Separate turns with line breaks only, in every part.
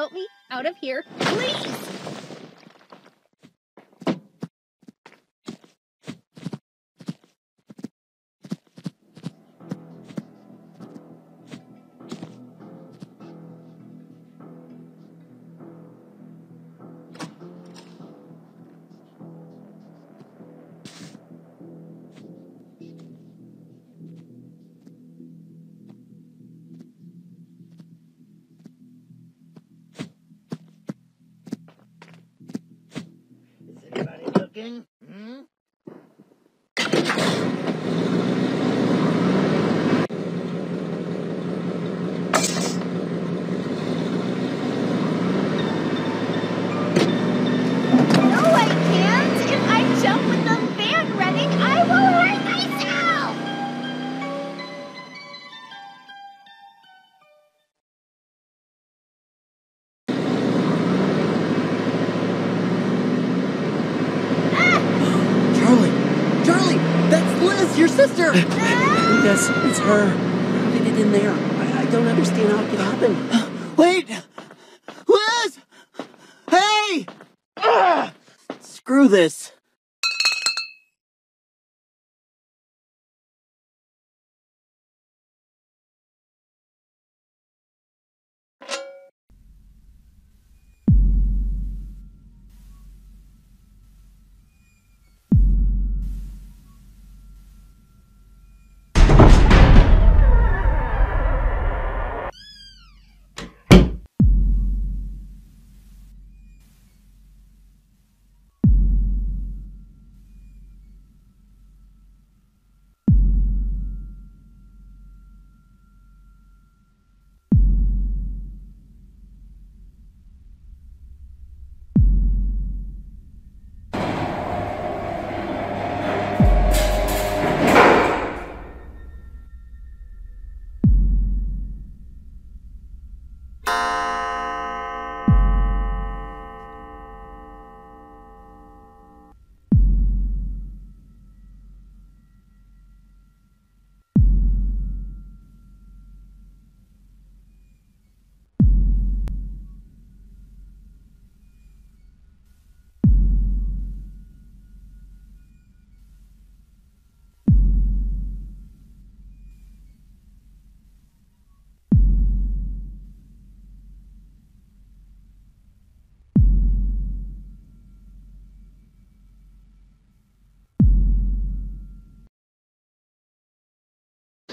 help me out of here, please!
Anybody
it in there? I, I don't understand how it could happen. Wait! Liz! Hey! Ugh! Screw this.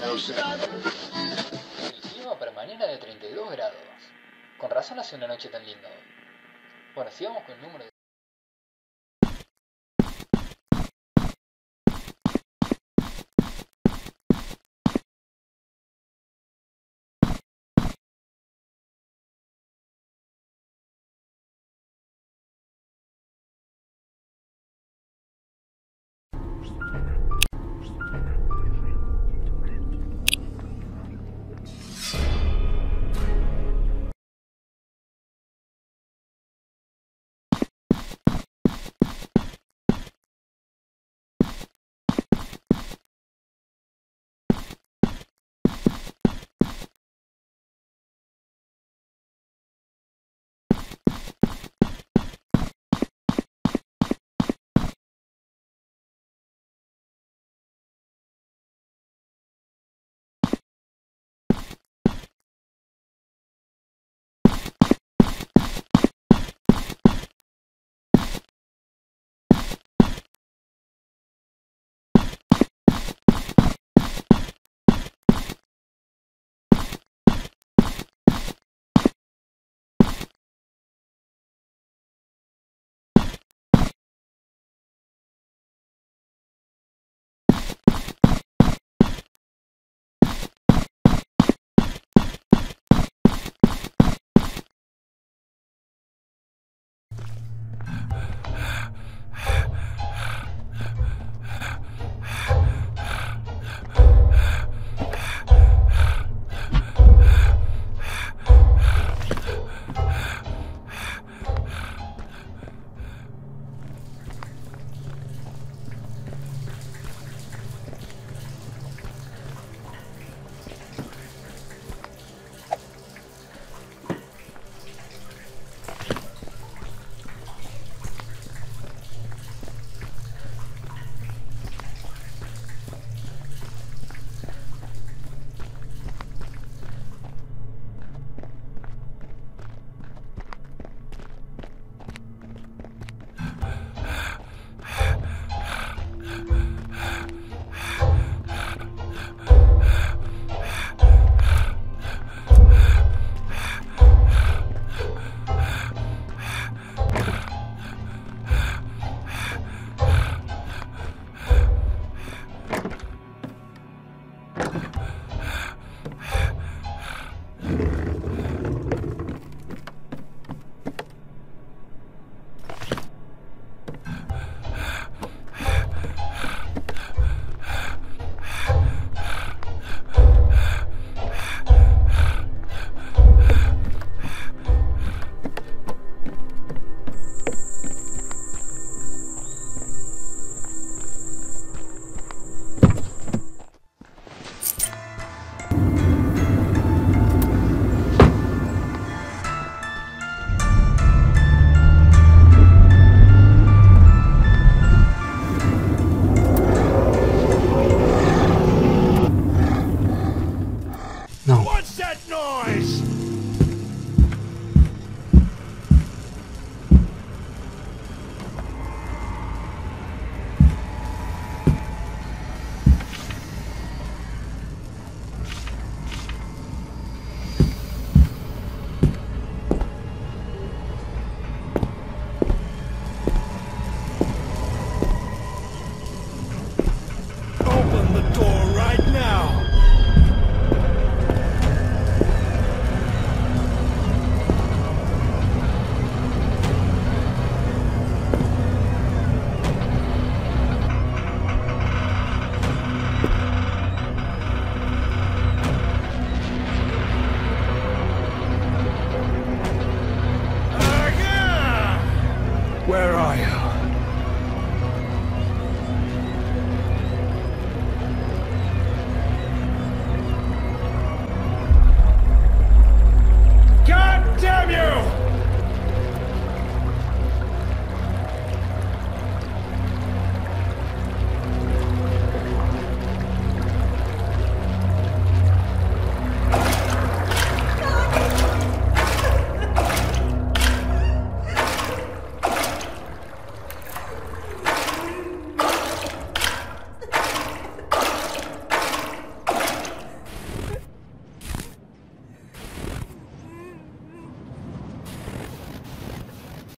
El clima mañana de 32 grados. Con razón hace una noche tan linda hoy. Bueno, sigamos con el número de...